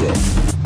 Mixer.